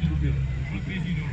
vystoupil. you.